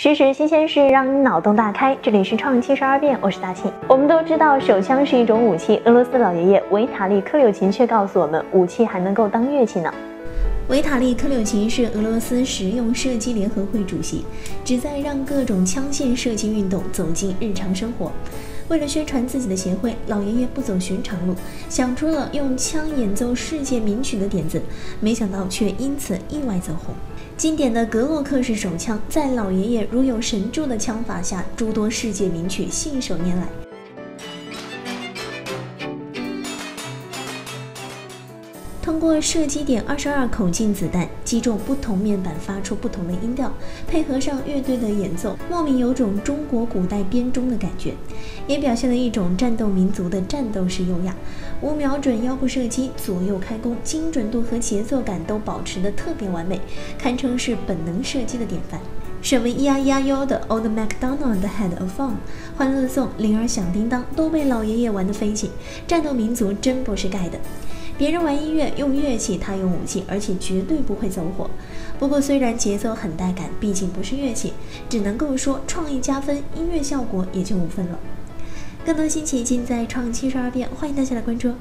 实时新鲜事，让你脑洞大开。这里是创七十二变，我是大庆。我们都知道手枪是一种武器，俄罗斯老爷爷维塔利·克柳琴却告诉我们，武器还能够当乐器呢。维塔利·克柳琴是俄罗斯实用射击联合会主席，旨在让各种枪械射击运动走进日常生活。为了宣传自己的协会，老爷爷不走寻常路，想出了用枪演奏世界名曲的点子，没想到却因此意外走红。经典的格洛克式手枪，在老爷爷如有神助的枪法下，诸多世界名曲信手拈来。通过射击点二十二口径子弹击中不同面板，发出不同的音调，配合上乐队的演奏，莫名有种中国古代编钟的感觉，也表现了一种战斗民族的战斗式优雅。无瞄准腰部射击，左右开弓，精准度和节奏感都保持得特别完美，堪称是本能射击的典范。什么咿呀咿呀哟的 Old MacDonald had a farm，欢乐颂、铃儿响叮当都被老爷爷玩得飞起，战斗民族真不是盖的。别人玩音乐用乐器，他用武器，而且绝对不会走火。不过虽然节奏很带感，毕竟不是乐器，只能够说创意加分，音乐效果也就五分了。更多新奇尽在创七十二变，欢迎大家来关注。